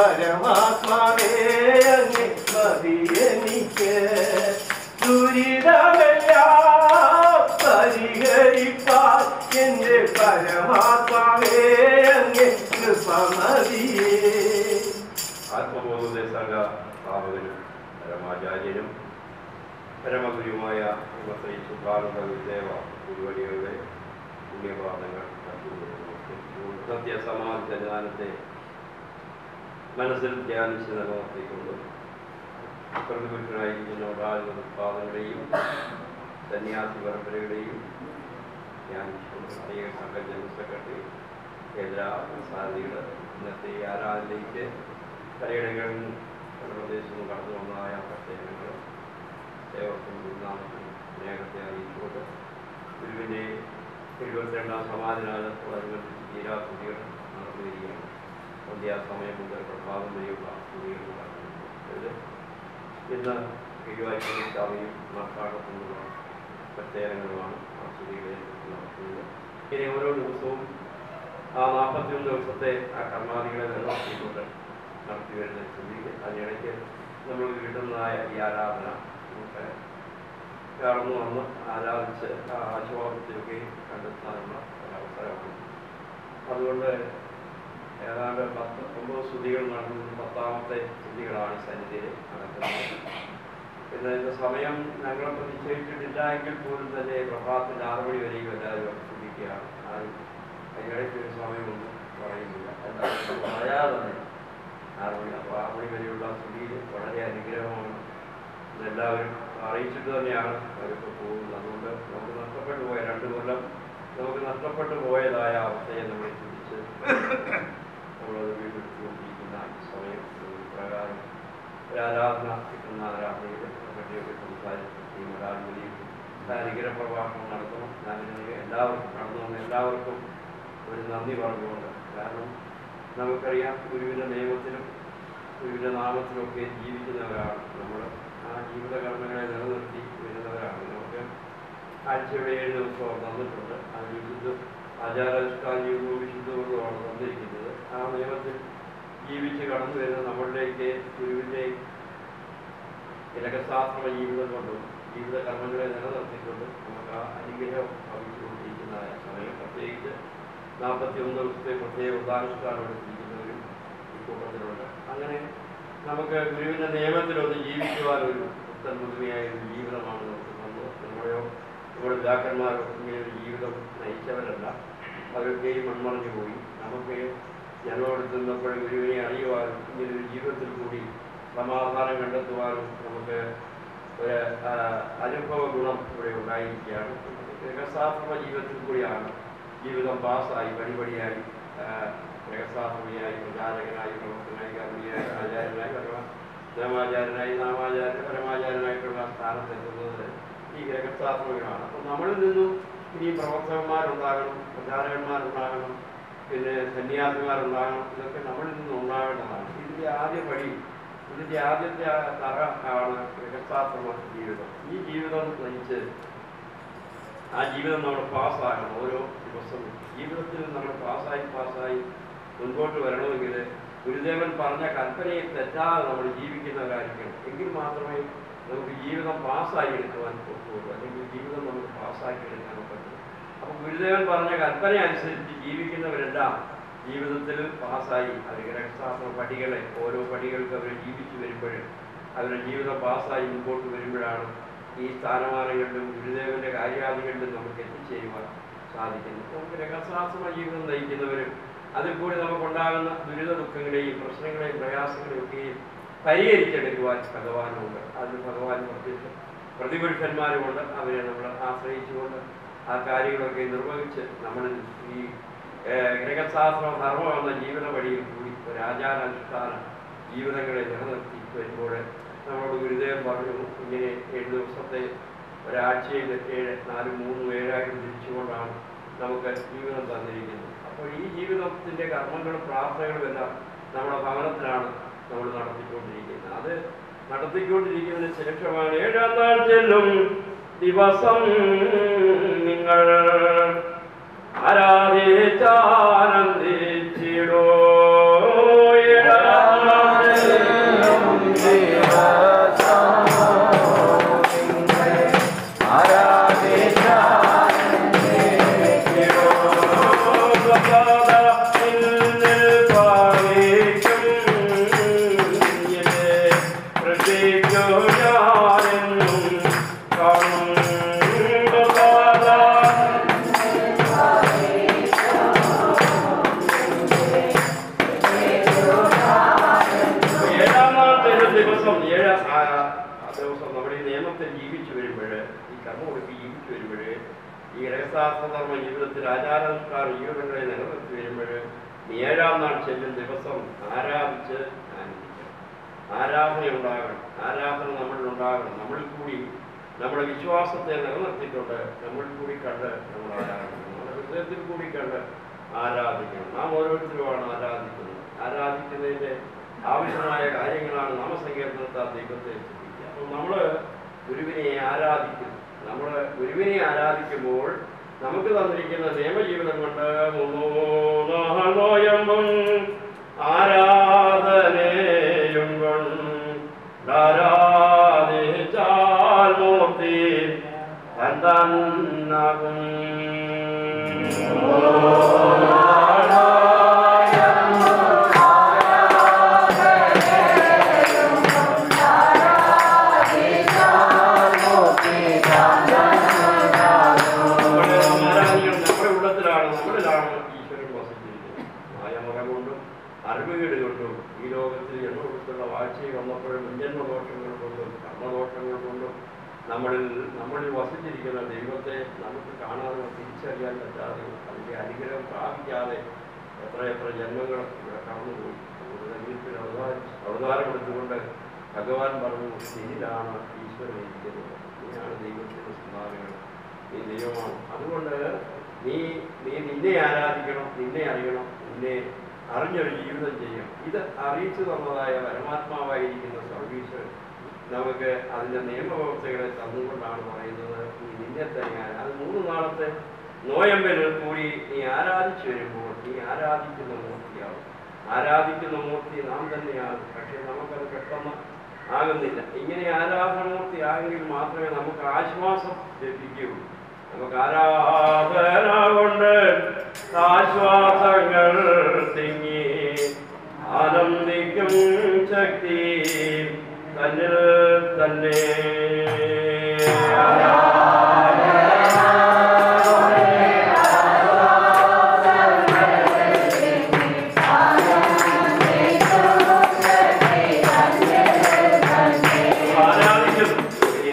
പരമാത്മാവേ അങ്ങ് മതി എനിക്ക് ദുരിതമെല്ലാം പരിഹരിപ്പാൻ എന്റെ പരമാത്മാവേ അങ്ങ് കൃപമതിയേ. ആത്മബോധ സംഘ സ്ഥാപകനും പരമാചാര്യനും പരമഗുരുമായ ശ്രീ സുഭാനന്ദ ഗുരുദേവ ഗുരുവടികളുടെ പുണ്യപാദങ്ങൾ സത്യ സന്നിധാനത്തെ മനസ്സിൽ ധ്യാനിച്ച് നിലനിർത്തിക്കൊണ്ട് പ്രതിപുരുഷനായിരിക്കുന്ന പാദങ്ങളെയും സന്യാസി പരമ്പരയുടെയും ധ്യാനിച്ചുകൊണ്ട് സംഘ ജനറൽ സെക്രട്ടറി എല്ലാ സാരഥികൾ ഇന്നത്തെ ഈ ആരാധനയിലേക്ക് പല പ്രദേശത്തു നിന്നും കടന്നു വന്നതായ പ്രത്യേകങ്ങൾ ഏവർക്കും ഗുരുനാമത്തിൽ സ്നേഹത്തെ അറിയിച്ചുകൊണ്ട് ഗുരുവിന്റെ എഴുപത്തിരണ്ടാം സമാധിനാലത്തോളം തീരാ കുട്ടികൾ നടന്നു വരികയാണ് സന്ധ്യാസമയം മുതൽ പ്രഭാതം വരെയുള്ള നടത്തുന്നത് ഇന്ന് കിഴിവായ്പയും മക്കാടത്തുനിന്നുള്ള പ്രത്യേകങ്ങളുമാണ് ആ സ്തുതികളെ നടത്തുന്നത് ഇനി ഓരോ ദിവസവും ആ നാൽപ്പത്തിയൊന്ന് ദിവസത്തെ ആ കർമാദികളെ നിലനിർത്തിക്കൊണ്ട് നടത്തി വരുന്ന സ്തുതി അതിനിടയ്ക്ക് നമ്മൾ കിട്ടുന്നതായ ഈ ആരാധന കടന്നു വന്ന് ആരാധിച്ച് ആ ആശീർവാദത്തിലൊക്കെ കണ്ടെത്താനുള്ള ഒരവസരമാണ്. അതുകൊണ്ട് ഏതാണ്ട് പത്ത് ഒമ്പത് സ്തുതികൾ നടന്നു. പത്താമത്തെ സ്തുതികളാണ് സന്നിധിയിൽ നടക്കുന്നത്. പിന്നെ സമയം ഞങ്ങളെ നിശ്ചയിച്ചിട്ടില്ല എങ്കിൽ പോലും തന്നെ പ്രഭാതത്തിൽ ആറ് മണി വരെയും എല്ലാവരും സ്തുതിക്കുകയാണ് ആരും അതിനിടയ്ക്ക് ഒരു സമയമൊന്നും പറയുന്നില്ല. എല്ലാവരും പറയാതെ തന്നെ ആറ് മണി അപ്പോൾ ആറ് മണി വരെയുള്ള സ്തുതിയിൽ വളരെ അനുഗ്രഹമാണ്. ഇതെല്ലാവരും അറിയിച്ചിട്ട് തന്നെയാണ് അവരൊക്കെ പോകുന്നത്. അതുകൊണ്ട് നമുക്ക് നഷ്ടപ്പെട്ടു പോയ രണ്ട് കൊല്ലം നമുക്ക് നഷ്ടപ്പെട്ടു പോയതായ അവസ്ഥയെ നമ്മൾ ചിന്തിച്ച് നമ്മളത് വീണ്ടെടുത്തുകൊണ്ടിരിക്കുന്ന ഈ സമയം ഒരു പ്രകാരം ഒരു ആരാധന കിട്ടുന്ന ആരാധനയിൽ പറ്റിയൊക്കെ സംസാരിച്ച് ഒരാളുകളിൽ അനുഗ്രഹ പ്രഭാഷണം നടത്തണം ഞാനിങ്ങനെ എല്ലാവർക്കും കടന്നു വന്ന എല്ലാവർക്കും ഒരു നന്ദി പറഞ്ഞുകൊണ്ട് കാരണം നമുക്കറിയാം ഗുരുവിന്റെ നിയമത്തിലും ഗുരുവിന്റെ നാമത്തിലൊക്കെ ജീവിക്കുന്നവരാണ്. നമ്മൾ ആ ജീവിത കർമ്മങ്ങളെ നിലനിർത്തി വരുന്നവരാണ്. നമുക്ക് ആഴ്ചയുടെ ഏഴ് ദിവസം തന്നിട്ടുണ്ട്. ആ വിശുദ്ധ ആചാരാനുഷ്ഠാനീയവും വിശുദ്ധവുമാണ് തന്നിരിക്കുന്നത്. ആ നിയമത്തിൽ ജീവിച്ച് കടന്നു വരുന്ന നമ്മളിലേക്ക് ഗുരുവിന്റെ ഇലകശാസ്ത്ര ജീവിതം കൊണ്ടും ജീവിത കർമ്മങ്ങളെ നിലനിർത്തിക്കൊണ്ട് നമുക്ക് ആ അനുഗ്രഹം ഭവിച്ചുകൊണ്ടിരിക്കുന്ന സമയം. പ്രത്യേകിച്ച് നാൽപ്പത്തി ഒന്ന് ദിവസത്തെ പ്രത്യേക ഉദാഹരണത്തിലാണ് ഇവിടെ ജീവിക്കുന്നവരും ഈ കൂട്ടത്തിലുണ്ട് അങ്ങനെ നമുക്ക് ഗുരുവിന്റെ നിയമത്തിലൊന്ന് ജീവിക്കുവാൻ ഒരു പുത്തൻ പുതുമയായ ഒരു ജീവിതമാണ് നമുക്ക് തന്നത് നമ്മുടെയോ നമ്മുടെ പിതാക്കന്മാരോ ഇങ്ങനെ ഒരു ജീവിതം നയിച്ചവരല്ല. അവരൊക്കെയും മൺമറഞ്ഞു പോയി. നമുക്ക് ജനോട് നിന്നപ്പോൾ ഗുരുവിനെ അറിയുവാനും ഇങ്ങനെ ഒരു ജീവിതത്തിൽ കൂടി സമാധാനം കണ്ടെത്തുവാനും നമുക്ക് ഒരു അനുഭവ ഗുണം ഇവിടെ ഉണ്ടായിരിക്കുകയാണ്. രഹസാത്മ ജീവിതത്തിൽ കൂടിയാണ്. ജീവിതം പാസ്സായി പടിപടിയായി ആ, രഹസ്യാത്മകയായി പ്രചാരകനായി പ്രവർത്തനായി കർമ്മിയായി ആചാര്യനായി പരമ ധർമാചാര്യനായി നാമാചാര്യ പരമാചാര്യനായിട്ടുള്ള സ്ഥാനത്തെത്തുന്നത് ഈ രഹസ്യാത്മകമാണ് അപ്പം നമ്മളിൽ നിന്നും ഇനി പ്രവർത്തകന്മാരുണ്ടാകണം പ്രചാരകന്മാരുണ്ടാകണം പിന്നെ സന്യാസിമാരുണ്ടാകണം ഇതൊക്കെ നമ്മളിൽ നിന്നും ഉണ്ടാകേണ്ടതാണ്. ഇതിന്റെ ആദ്യ പടി ഇതിന്റെ ആദ്യത്തെ തറ ആണ് രഹസ്യാത്മക ജീവിതം. ഈ ജീവിതം നയിച്ച് ആ ജീവിതം നമ്മൾ പാസ്സാകണം ഓരോ ദിവസവും. ജീവിതത്തിൽ നമ്മൾ പാസ്സായി പാസ്സായി മുൻപോട്ട് വരണമെങ്കിൽ ഗുരുദേവൻ പറഞ്ഞ കൽപ്പനയെ തെറ്റാതെ നമ്മൾ ജീവിക്കുന്നവരായിരിക്കണം എങ്കിൽ മാത്രമേ നമുക്ക് ജീവിതം പാസ്സായി എടുക്കുവാൻ പറ്റുള്ളൂ. അല്ലെങ്കിൽ ജീവിതം നമുക്ക് പാസ്സാക്കി എടുക്കാൻ പറ്റും അപ്പോൾ ഗുരുദേവൻ പറഞ്ഞ കൽപ്പന അനുസരിച്ച് ജീവിക്കുന്നവരെല്ലാം ജീവിതത്തിൽ പാസ്സായി അല്ലെങ്കിൽ രക്ഷാത്മ പടികളെ ഓരോ പടികൾക്ക് അവർ ജീവിച്ചു വരുമ്പോഴും അവരുടെ ജീവിതം പാസ്സായി മുമ്പോട്ട് വരുമ്പോഴാണ് ഈ സ്ഥാനമാനങ്ങളിലും ഗുരുദേവന്റെ കാര്യാദികളിലും നമുക്ക് എത്തിച്ചേരുവാൻ സാധിക്കുന്നു. നമുക്ക് രഹസ്യാശ്രമ ജീവിതം നയിക്കുന്നവരും അതിൽ കൂടി നമുക്കുണ്ടാകുന്ന ദുരിത ദുഃഖങ്ങളെയും പ്രശ്നങ്ങളെയും പ്രയാസങ്ങളെയും ഒക്കെയും പരിഹരിച്ചെടുക്കുവാൻ ഭഗവാനുണ്ട്. അതിന് ഭഗവാൻ പ്രത്യേക പ്രതിപുരുഷന്മാരുമുണ്ട്. അവരെ നമ്മൾ ആശ്രയിച്ചുകൊണ്ട് ആ കാര്യങ്ങളൊക്കെ നിർവഹിച്ച് നമ്മൾ ഈ ഗ്രഹശാസ്ത്ര ധർമ്മം എന്ന ജീവിത വഴിയിൽ കൂടി രാജാനുഷ്ഠാന ജീവിതങ്ങളെ നിലനിർത്തി വരുമ്പോൾ നമ്മളോട് ഗുരുദേവൻ പറഞ്ഞു. ഇങ്ങനെ ഏഴ് ദിവസത്തെ ഒരാഴ്ചയിൽ ഏഴ് നാല് മൂന്ന് ഏഴായിട്ട് തിരിച്ചുകൊണ്ടാണ് നമുക്ക് ജീവിതം തന്നിരിക്കുന്നത്. അപ്പോൾ ഈ ജീവിതത്തിന്റെ കർമ്മങ്ങളും പ്രാർത്ഥനകളും എല്ലാം നമ്മുടെ ഭവനത്തിലാണ് നമ്മൾ നടത്തിക്കൊണ്ടിരിക്കുന്നത്. അത് നടത്തിക്കൊണ്ടിരിക്കുന്നതിന് ശേഷമാണ് ഏഴാം നാൾ ചെല്ലും ദിവസം നിങ്ങൾ ആരാധിച്ചാനന്ദിച്ചിടോ രഹസ്യാസ്ത്രധർമ്മ ജീവിതത്തിൽ ആചാരക്കാർ ജീവിതങ്ങളെ നിലനിർത്തി വരുമ്പോൾ ഏഴാം നാൾ ചെല്ലും ദിവസം ആരാധിച്ച് ആരാധന ഉണ്ടാകണം ആരാധന നമ്മളിൽ ഉണ്ടാകണം. നമ്മളിൽ കൂടി നമ്മുടെ വിശ്വാസത്തെ നിലനിർത്തിക്കൊണ്ട് നമ്മളിൽ കൂടി കണ്ട് നമ്മൾ ആരാധിക്കണം. നമ്മുടെ ഹൃദയത്തിൽ കൂടി കണ്ട് ആരാധിക്കണം. നാം ഓരോരുത്തരുമാണ് ആരാധിക്കുന്നത്. ആരാധിക്കുന്നതിന്റെ ആവശ്യമായ കാര്യങ്ങളാണ് നാമസങ്കീർത്തനത്താൽ ദൈവത്തെ സ്തുതിക്കുക അപ്പോൾ നമ്മൾ ഗുരുവിനെ ആരാധിക്കുന്നു. നമ്മൾ ഗുരുവിനെ ആരാധിക്കുമ്പോൾ നമുക്ക് തന്നിരിക്കുന്ന നിയമജീവിതം കൊണ്ട് ആരാധനയും 나라내 잘못된 단단하군 വാഴ്ചയിൽ വന്നപ്പോഴും മുൻജന്മദോഷങ്ങൾ കൊണ്ടും കർമ്മദോഷങ്ങൾ കൊണ്ടും നമ്മളിൽ നമ്മളിൽ വസിച്ചിരിക്കുന്ന ദൈവത്തെ നമുക്ക് കാണാതെ തിരിച്ചറിയാൻ പറ്റാതെ അതിന്റെ അനുഗ്രഹം പ്രാപിക്കാതെ എത്ര എത്ര ജന്മങ്ങൾ ഇവിടെ കടന്നുപോയി. ജീവിതത്തിൽ അവതാരം അവതാരമെടുത്തുകൊണ്ട് ഭഗവാൻ പറഞ്ഞു നിന്നിലാണ് ഈശ്വരൻ ഇരിക്കുന്നത്. നീയാണ് ദൈവത്തിന്റെ സന്താനങ്ങൾ നീ ദൈവമാണ്. അതുകൊണ്ട് നീ നീ നിന്നെ ആരാധിക്കണം നിന്നെ അറിയണം നിന്നെ അറിഞ്ഞൊരു ജീവിതം ചെയ്യും. ഇത് അറിയിച്ചു തന്നതായ പരമാത്മാവായിരിക്കുന്ന സർവീസ് നമുക്ക് അതിന്റെ നിയമവ്യവസ്ഥകളെ തന്നുകൊണ്ടാണ് പറയുന്നത്. നീ നിന്നെ തന്നെ അത് മൂന്ന് നാളത്തെ നോയമ്പിൽ കൂടി നീ ആരാധിച്ചു വരുമ്പോൾ നീ ആരാധിക്കുന്ന മൂർത്തിയാവും. ആരാധിക്കുന്ന മൂർത്തി നാം തന്നെയാകും പക്ഷെ നമുക്കത് പെട്ടെന്ന് ആകുന്നില്ല. ഇങ്ങനെ ആരാധനമൂർത്തി ആയെങ്കിൽ മാത്രമേ നമുക്ക് ആശ്വാസം ലഭിക്കുകയുള്ളൂ. നമുക്ക് ആരാധന കൊണ്ട് ആശ്വാസങ്ങൾ തിങ്ങി ആനന്ദിക്കും ശക്തി തന്നിൽ തന്നെ.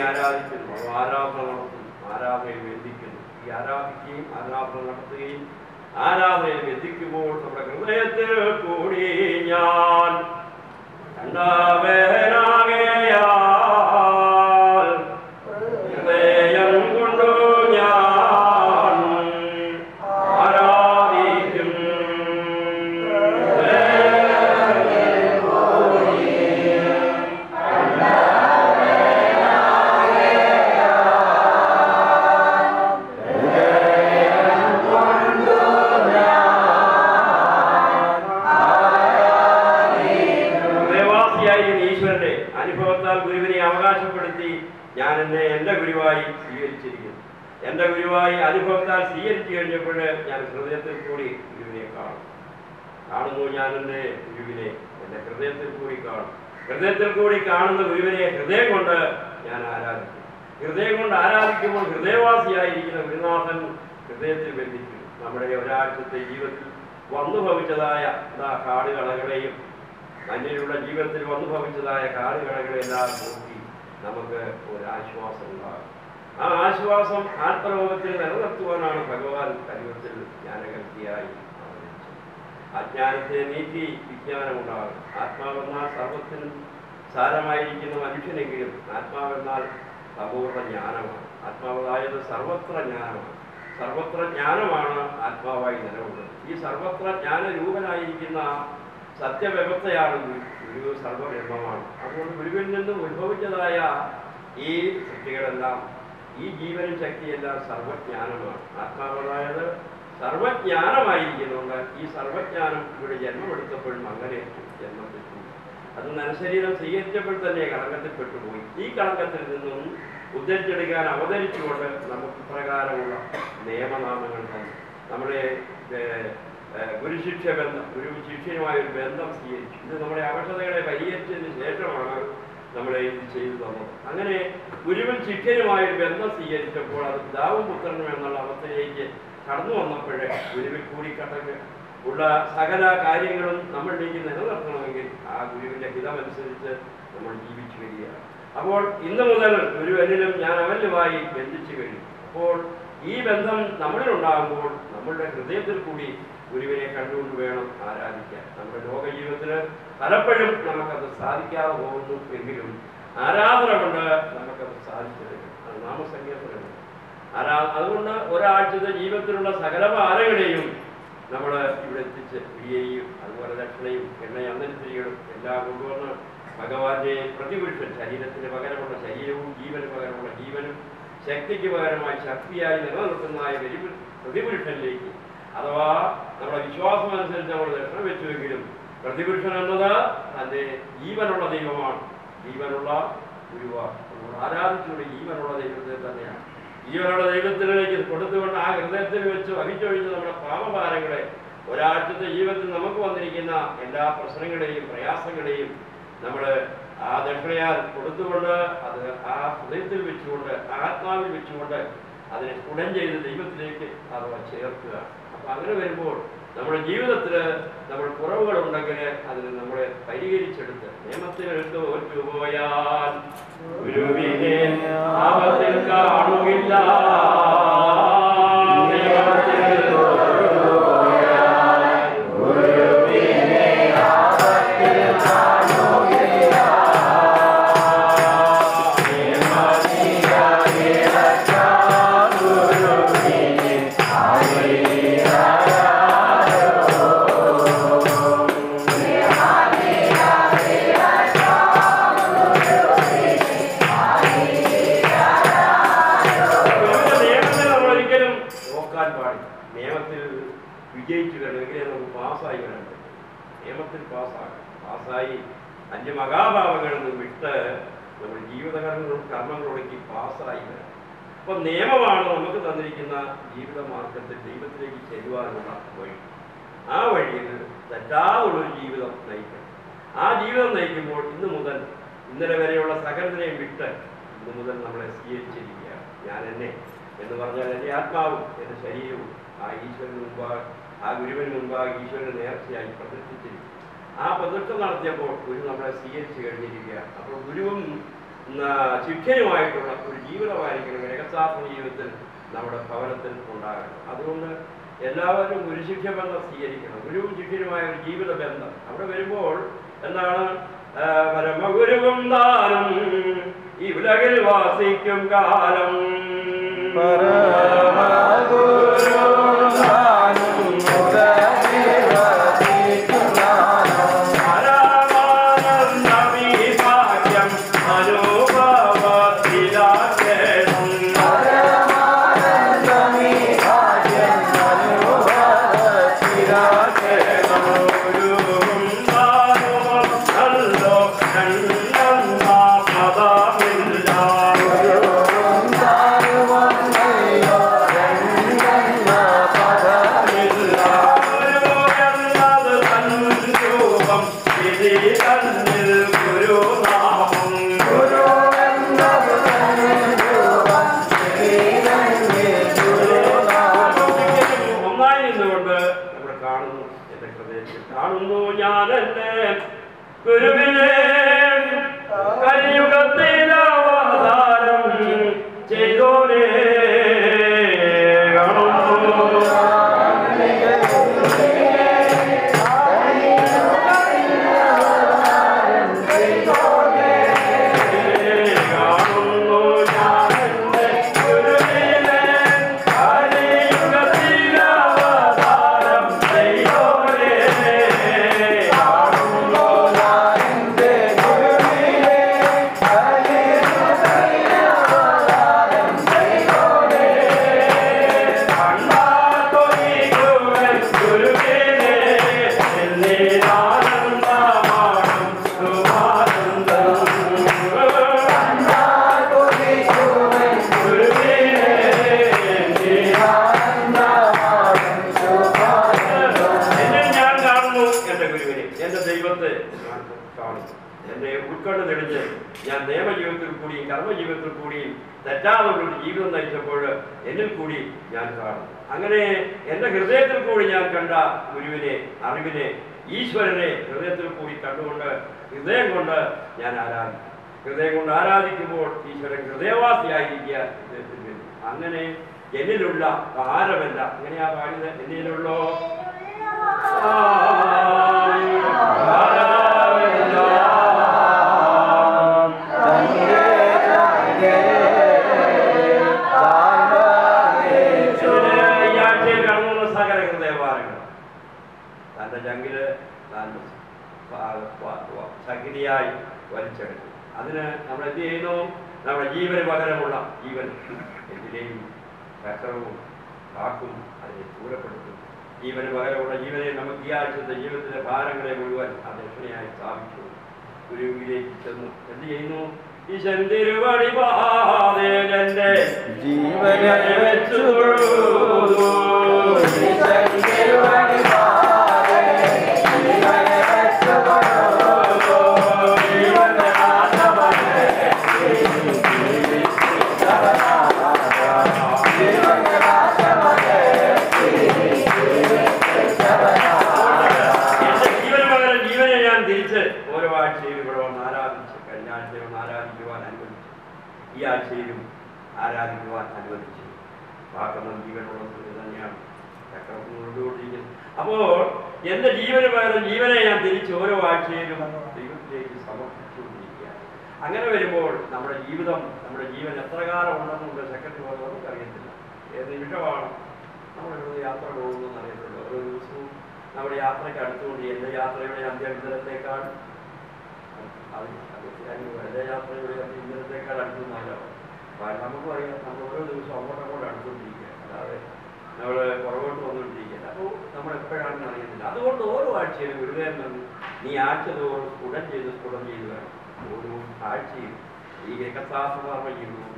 ആരാധന നടത്തുന്നു ആരാധനയിൽ വേദിക്കുന്നു. ഈ ആരാധിക്കുകയും ആരാധന നടത്തുകയും ആരാധനയിൽ എത്തിക്കുമ്പോൾ നമ്മുടെ ഹൃദയത്തിൽ കൂടി ഞാൻ കണ്ടവനാകയാൽ ഗുരുവായി അനുഭവത്താൽ സ്വീകരിച്ചു കഴിഞ്ഞപ്പോൾ ഞാൻ ഹൃദയത്തിൽ കൂടി ഗുരുവിനെ കാണും. കാണുന്നു എന്റെ ഗുരുവിനെ എന്റെ ഹൃദയത്തിൽ കൂടി കാണും. ഹൃദയത്തിൽ കൂടി കാണുന്ന ഗുരുവിനെ ഹൃദയം കൊണ്ട് ഞാൻ ആരാധിക്കും. ഹൃദയം കൊണ്ട് ആരാധിക്കുമ്പോൾ ഹൃദയവാസിയായിരിക്കുന്ന ഗുരുനാഥൻ ഹൃദയത്തിൽ ബന്ധിക്കും. നമ്മുടെ ഒരാഴ്ചത്തെ ജീവിതത്തിൽ വന്നു ഭവിച്ചതായ കാടുകളകളെയും മഞ്ഞിലുള്ള ജീവിതത്തിൽ വന്നു ഭവിച്ചതായ കാടുകളകളെല്ലാം നോക്കി നമുക്ക് ഒരാശ്വാസം ഉണ്ടാകും ആ ആശ്വാസം ആത്മലോകത്തിൽ നിലനിർത്തുവാനാണ് ഭഗവാൻ കലിയുഗത്തിൽ ജ്ഞാനകർത്തിയായി അവതരിച്ചത് അജ്ഞാനത്തെ നീക്കി വിജ്ഞാനമുണ്ടാകും ആത്മാവെന്നാൽ സർവത്തിനും സാരമായിരിക്കുന്ന മനുഷ്യനെങ്കിലും. ആത്മാവെന്നാൽ സമ്പൂർണ ജ്ഞാനമാണ്. ആത്മാവതായത് സർവത്ര ജ്ഞാനമാണ്. സർവത്ര ജ്ഞാനമാണ് ആത്മാവായി നിലകൊള്ളുന്നത്. ഈ സർവത്ര ജ്ഞാനരൂപനായിരിക്കുന്ന സത്യവ്യവസ്ഥയാണ് ഗുരു സർവബ്രഹ്മമാണ് അതുകൊണ്ട് ഗുരുവിൽ നിന്നും ഉത്ഭവിച്ചതായ ഈ സൃഷ്ടികളെല്ലാം ഈ ജീവനും ശക്തിയെല്ലാം സർവജ്ഞാനമാണ്. ആത്മാവതായത് സർവജ്ഞാനമായിരിക്കുന്നുണ്ട്. ഈ സർവജ്ഞാനം ഇവിടെ ജന്മമെടുത്തപ്പോഴും അങ്ങനെ ജന്മത്തിൽ അത് നരശരീരം സ്വീകരിച്ചപ്പോൾ തന്നെ കളങ്കത്തിൽപ്പെട്ടു പോയി. ഈ കളങ്കത്തിൽ നിന്നും ഉദ്ധരിച്ചെടുക്കാൻ അവതരിച്ചുകൊണ്ട് നമുക്ക് പ്രകാരമുള്ള നിയമനാമങ്ങൾ തന്നെ. നമ്മുടെ ഗുരുശിക്ഷ ബന്ധം ഗുരു ശിഷ്യനുമായ ഒരു ബന്ധം സ്വീകരിച്ചു. ഇത് നമ്മുടെ അവശതകളെ പരിഹരിച്ചതിന് ശേഷമാണ് നമ്മളെ ചെയ്തു തന്നത് അങ്ങനെ ഗുരുവിൻ ശിഷ്യനുമായി ബന്ധം സ്വീകരിച്ചപ്പോൾ അത് പിതാവും പുത്രനും എന്നുള്ള അവസ്ഥയിലേക്ക് കടന്നു വന്നപ്പോഴേ ഗുരുവിൽ കൂടിക്കടങ്ങ് ഉള്ള സകല കാര്യങ്ങളും നമ്മളിലേക്ക് നിലനിർത്തണമെങ്കിൽ ആ ഗുരുവിന്റെ ഹിതമനുസരിച്ച് നമ്മൾ ജീവിച്ചു വരികയാണ്. അപ്പോൾ ഇന്ന് മുതൽ ഗുരു എന്നിലും ഞാൻ അവനുമായി ബന്ധിച്ചു കഴിഞ്ഞു അപ്പോൾ ഈ ബന്ധം നമ്മളിലുണ്ടാകുമ്പോൾ നമ്മളുടെ ഹൃദയത്തിൽ കൂടി ഗുരുവിനെ കണ്ടുകൊണ്ട് വേണം ആരാധിക്കാൻ. നമ്മുടെ ലോക ജീവിതത്തിൽ പലപ്പോഴും നമുക്കത് സാധിക്കാതെ പോകുന്നു എങ്കിലും ആരാധന കൊണ്ട് നമുക്കത് സാധിച്ചെടുക്കും അത് നാമസങ്കീർത്തനം ആരാ അതുകൊണ്ട് ഒരാഴ്ചത്തെ ജീവിതത്തിലുള്ള സകല പാലകളെയും നമ്മൾ ഇവിടെ എത്തിച്ച് പ്രിയയും അതുപോലെ ദക്ഷിണയും എണ്ണ അന്തരിത്തിരികളും എല്ലാം കൊണ്ടുവന്ന് ഭഗവാന്റെ പ്രതിപുരുഷൻ ശരീരത്തിന് പകരമുള്ള ശരീരവും ജീവന് പകരമുള്ള ജീവനും ശക്തിക്ക് പകരമായി ശക്തിയായി നിലനിർത്തുന്നതായ പ്രതിപുരുഷനിലേക്ക് അഥവാ നമ്മുടെ വിശ്വാസം അനുസരിച്ച് നമ്മൾ ദർശനം വെച്ചുവെങ്കിലും പ്രതിപുരുഷൻ എന്നത് തന്റെ ജീവനുള്ള ദൈവമാണ്. ജീവനുള്ള ഗുരുവാണ് ആരാധിച്ചുകൊണ്ട് ജീവനുള്ള ദൈവത്തെ തന്നെയാണ്. ജീവനുള്ള ദൈവത്തിലേക്ക് കൊടുത്തുകൊണ്ട് ആ ഹൃദയത്തിൽ വെച്ച് വഹിച്ചൊഴിച്ച് നമ്മുടെ പാപഭാരങ്ങളെ ഒരാഴ്ചത്തെ ജീവിതത്തിൽ നമുക്ക് വന്നിരിക്കുന്ന എല്ലാ പ്രശ്നങ്ങളെയും പ്രയാസങ്ങളെയും നമ്മൾ ആ ദക്ഷിണയാൽ കൊടുത്തുകൊണ്ട് അത് ആ ഹൃദയത്തിൽ വെച്ചുകൊണ്ട് ആത്മാവിൽ വെച്ചുകൊണ്ട് അതിനെ ഗുണം ചെയ്ത് ദൈവത്തിലേക്ക് അവ ചേർക്കുക അപ്പൊ അങ്ങനെ വരുമ്പോൾ നമ്മുടെ ജീവിതത്തിൽ നമ്മൾ കുറവുകളുണ്ടെങ്കിൽ അതിന് നമ്മളെ പരിഹരിച്ചെടുത്ത് നിയമത്തിനെടുത്ത് ഒറ്റുപോയാൽ ഗുരുവിനെ ആപത്തിൽ കാണുകില്ല. നമുക്ക് തന്നിരിക്കുന്ന ജീവിത മാർഗത്തിൽ ദൈവത്തിലേക്ക് ചെല്ലുവാനുള്ള വഴി. ആ വഴിയിൽ തെറ്റാവുള്ളൊരു ജീവിതം നയിക്കണം ആ ജീവിതം നയിക്കുമ്പോൾ ഇന്ന് മുതൽ ഇന്നലെ വരെയുള്ള സകലത്തിനെയും വിട്ട് ഇന്ന് മുതൽ നമ്മളെ സ്വീകരിച്ചിരിക്കുകയാണ്. ഞാൻ എന്നെ എന്ന് പറഞ്ഞാൽ എന്റെ ആത്മാവും എന്റെ ശരീരവും ആ ഈശ്വരന് മുമ്പാകെ ആ ഗുരുവിന് മുമ്പാകെ ഈശ്വരന് നേർച്ചയായി പ്രതിഷ്ഠിച്ചിരിക്കും ആ പ്രതിഷ്ഠ നടത്തിയപ്പോൾ ഗുരു നമ്മളെ സ്വീകരിച്ചു കഴിഞ്ഞിരിക്കുകയാണ്. അപ്പോൾ ഗുരുവും ശിക്ഷയുമായിട്ടുള്ള ഒരു ജീവിതമായിരിക്കണം. രഹസ്യാത്മ ജീവിതത്തിൽ നമ്മുടെ ഭവനത്തിൽ ഉണ്ടാകണം. അതുകൊണ്ട് എല്ലാവരും ഗുരുശിക്ഷ ബന്ധം സ്വീകരിക്കണം. ഗുരുവും ശിഷ്യനുമായ ഒരു ജീവിത ബന്ധം അവിടെ വരുമ്പോൾ എന്താണ്? പരമഗുരുവും ദാനം ഈ ഉലകിൽ വാസിക്കും കാലം. പരമാനന്ദമീ തെളിഞ്ഞ് ഞാൻ നിയമജീവിതത്തിൽ കൂടിയും കർമ്മജീവിതത്തിൽ കൂടിയും തെറ്റാതെ ഒരു ജീവിതം നയിച്ചപ്പോൾ എന്നിൽ കൂടി ഞാൻ കാണും അങ്ങനെ എന്റെ ഹൃദയത്തിൽ കൂടി ഞാൻ കണ്ട ഗുരുവിനെ അറിവിനെ ഈശ്വരനെ ഹൃദയത്തിൽ കൂടി കണ്ടുകൊണ്ട് ഹൃദയം കൊണ്ട് ഞാൻ ആരാധിക്കും. ഹൃദയം കൊണ്ട് ആരാധിക്കുമ്പോൾ ഈശ്വരൻ ഹൃദയവാസിയായിരിക്കുക ഹൃദയത്തിൽ അങ്ങനെ എന്നിലുള്ള ഭാരമല്ല. അങ്ങനെയാ പാടിയത്? എന്നിലുള്ളോ? സകല തന്റെ ചങ്കിൽ താൻ ശക്തിയായി വലിച്ചെടുക്കും അതിന് നമ്മൾ എന്ത് ചെയ്യുന്നു? നമ്മുടെ ജീവന് പകരമുള്ള ജീവൻ. എന്തിനേയും ചക്രവും കാക്കും അതിനെ ദൂരപ്പെടുത്തും ജീവന് പകരമുള്ള ജീവനെ നമുക്ക് ഈ ആഴ്ചത്തെ ജീവിതത്തിലെ ഭാരങ്ങളെ മുഴുവൻ ആ ദക്ഷിണയായി സ്ഥാപിച്ചു. ഗുരുവിലേക്ക് ചെന്നു. എന്ത് ചെയ്യുന്നു? ഈശൻ തിരുവടി പാതേജന്റെ ജീവനെ വെച്ചു എന്റെ ജീവന് പകരം ജീവനെ ഞാൻ തിരിച്ച് ഓരോ ആഴ്ചയിലും ദൈവത്തിലേക്ക് സമർപ്പിച്ചുകൊണ്ടിരിക്കുക അങ്ങനെ വരുമ്പോൾ നമ്മുടെ ജീവിതം നമ്മുടെ ജീവൻ എത്ര കാലം ഉണ്ടെന്നുള്ള സെക്കൻഡ് പോലെ നമുക്കറിയത്തില്ല. ഏത് നിമിഷമാണ് നമ്മളിവിടെ യാത്ര പോകുന്നതെന്ന് അറിയത്തുള്ളൂ. ഓരോ ദിവസവും നമ്മുടെ യാത്രയ്ക്ക് അടുത്തുകൊണ്ട് എന്റെ യാത്രയുടെ അന്ത്യന്തരത്തേക്കാൾ അത് എന്റെ യാത്രയുടെ അന്ത്യന്തരത്തേക്കാൾ അടുത്തുന്നല്ല നമുക്കും അറിയാം നമ്മൾ ഓരോ ദിവസവും അങ്ങോട്ടങ്ങോട്ട് അടുത്തുകൊണ്ടിരിക്കുക അല്ലാതെ നമ്മൾ പുറകോട്ട് വന്നുകൊണ്ടിരിക്കുക അപ്പോൾ നമ്മൾ എപ്പോഴാണെന്ന് അറിയുന്നില്ല അതുകൊണ്ട് ഓരോ ആഴ്ചയിലും ഗുരുദേവൻ നീ ആഴ്ച തോറും സ്ഫുടം ചെയ്ത് സ്ഫുടം ചെയ്ത് വേണം. ഓരോ ആഴ്ചയും ഈ ഏകസാസമാർമ്മ ജീവിതവും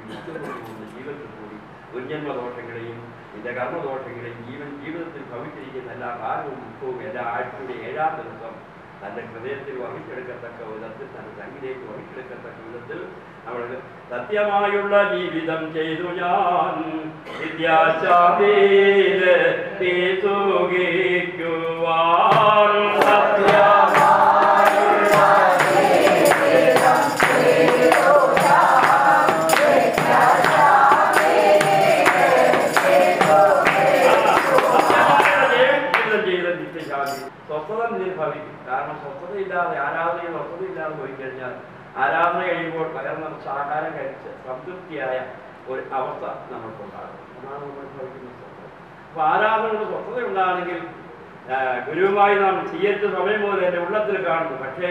ജീവിതത്തിൽ കൂടി. ദുർജന്മദോഷങ്ങളെയും നിന്റെ കർമ്മദോഷങ്ങളെയും ജീവൻ ജീവിതത്തിൽ ഭവിച്ചിരിക്കുന്ന എല്ലാ കാലവും ദുഃഖവും എല്ലാ ആഴ്ചയുടെ ഏഴാം ദിവസം തന്റെ ഹൃദയത്തിൽ വഹിച്ചെടുക്കത്തക്ക വിധത്തിൽ തന്റെ സംഗീതയ്ക്ക് വഹിച്ചെടുക്കത്തക്ക വിധത്തിൽ നമ്മൾ സത്യമായുള്ള ജീവിതം ചെയ്തു ഞാൻ. വിദ്യാശാദേ നീ സുഖിക്കുവാൻ സംതൃപ്തിയായ ഒരു അവസ്ഥ നമ്മൾക്കുണ്ടാകും. അതാണ് നമ്മൾ അപ്പൊ ആരാധനയുടെ സ്വസ്ഥത ഉണ്ടാണെങ്കിൽ ഗുരുവുമായി നാം സ്വീകരിച്ച സമയം പോലെ എന്റെ ഉള്ളത്തിൽ കാണുന്നു. പക്ഷേ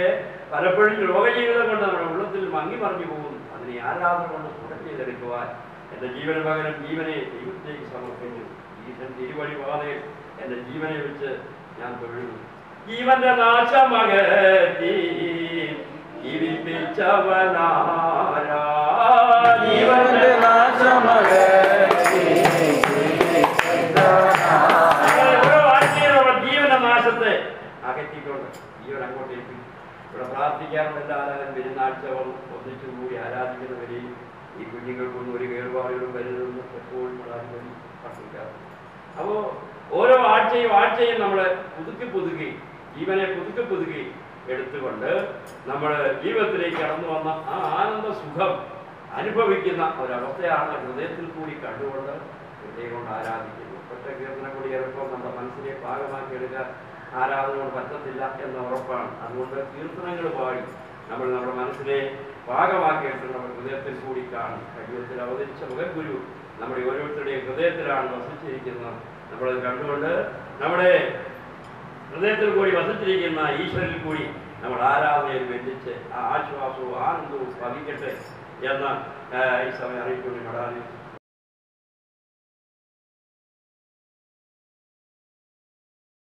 പലപ്പോഴും ലോകജീവിതം കൊണ്ട് നമ്മുടെ ഉള്ളത്തിൽ മങ്ങി മറിഞ്ഞു പോകുന്നു. അതിനെ ആരാധന കൊണ്ട് സ്ഫുടം ചെയ്തെടുക്കുവാൻ എന്റെ ജീവന് പകരം ജീവനെ ദൈവത്തേക്ക് സമർപ്പിച്ചു ഈശൻ തിരുവഴി പാതയിൽ എന്റെ ജീവനെ വെച്ച് ഞാൻ തൊഴുന്നു. ജീവന്റെ നാശമകറ്റി ജീവിപ്പിച്ചവനാരാ ജീവന്റെ ജീവന്റെ നാശമകറ്റി അങ്ങനെ ഓരോ ആഴ്ചയിലും നമ്മൾ ജീവന്റെ നാശത്തെ അകറ്റിക്കൊണ്ട് ജീവൻ അങ്ങോട്ടേക്ക്. ഇവിടെ പ്രാർത്ഥിക്കാറുണ്ട് എല്ലാവരും പെരുന്നാഴ്ച ഒന്നിച്ചു കൂടി ആരാധിക്കുന്നവരെയും ഈ കുഞ്ഞുങ്ങൾക്കൊന്നും ഒരു കേടുപാടുകളും വരുന്നതെന്ന് എപ്പോഴും അപ്പോൾ ഓരോ ആഴ്ചയും ആഴ്ചയും നമ്മൾ പുതുക്കി പുതുക്കി ജീവനെ പുതുക്കി പുതുക്കി എടുത്തുകൊണ്ട് നമ്മൾ ജീവിതത്തിലേക്ക് കടന്നു വന്ന ആ ആനന്ദ സുഖം അനുഭവിക്കുന്ന ഒരവസ്ഥയാണ് ഹൃദയത്തിൽ കൂടി കണ്ടുകൊണ്ട് ഹൃദയം കൊണ്ട് ആരാധിക്കുന്നു. ഒറ്റ കീർത്തനം കൂടി ചിലപ്പോൾ നമ്മുടെ മനസ്സിനെ ഭാഗമാക്കി എടുക്കാൻ ആരാധന കൊണ്ട് പറ്റത്തില്ല എന്ന ഉറപ്പാണ്. അതുകൊണ്ട് കീർത്തനങ്ങൾ പാടി നമ്മൾ നമ്മുടെ മനസ്സിനെ ഭാഗമാക്കിയിട്ട് നമ്മുടെ ഹൃദയത്തിൽ കൂടി കാണും. കഴിയത്തിൽ അവതരിച്ച മുഖഗുരു നമ്മുടെ ഓരോരുത്തരുടെയും ഹൃദയത്തിലാണ് വസിച്ചിരിക്കുന്നത്. നമ്മളത് കണ്ടുകൊണ്ട് നമ്മുടെ ഹൃദയത്തിൽ കൂടി വസിച്ചിരിക്കുന്ന ഈശ്വരനിൽ കൂടി നമ്മൾ ആരാധനയിൽ വെല്ലിച്ച് ആ ആശ്വാസവും ആനന്ദവും ഭവിക്കട്ടെ എന്ന് ആ, ഈ സമയം അറിയിച്ചുകൊണ്ട് മടാലി